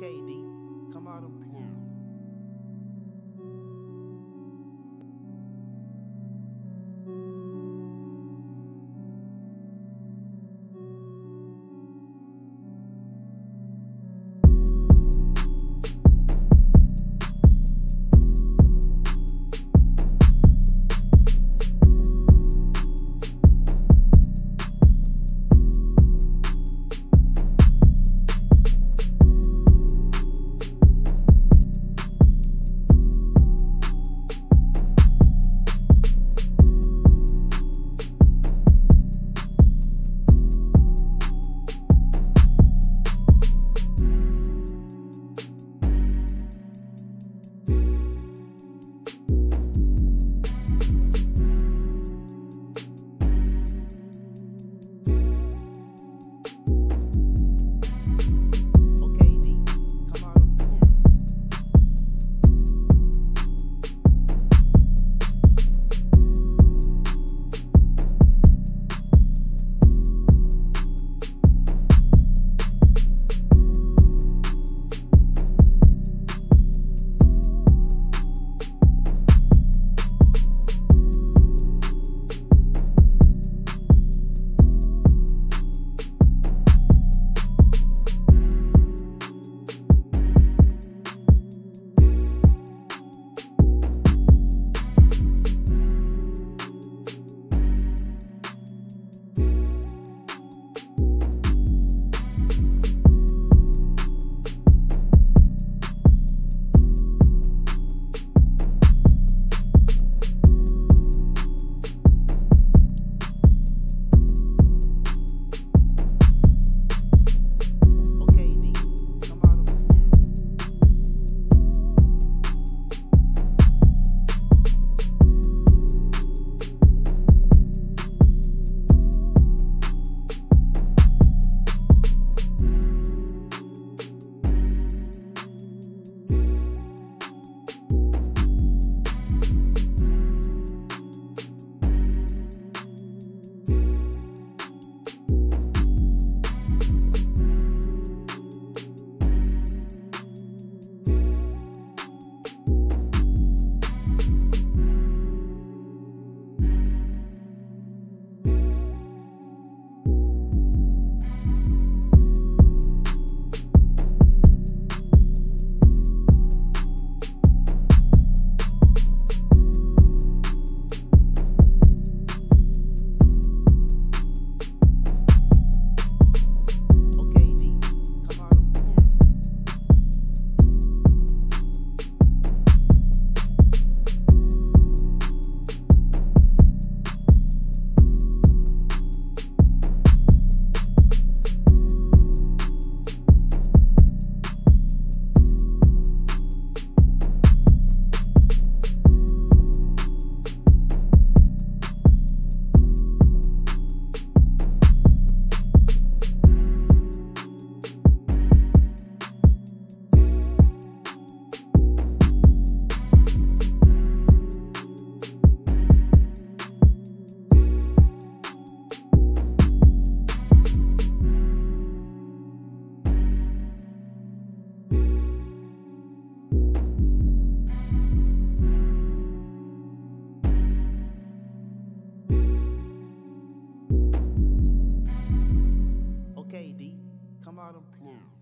KD. Come out and play. Bottom and.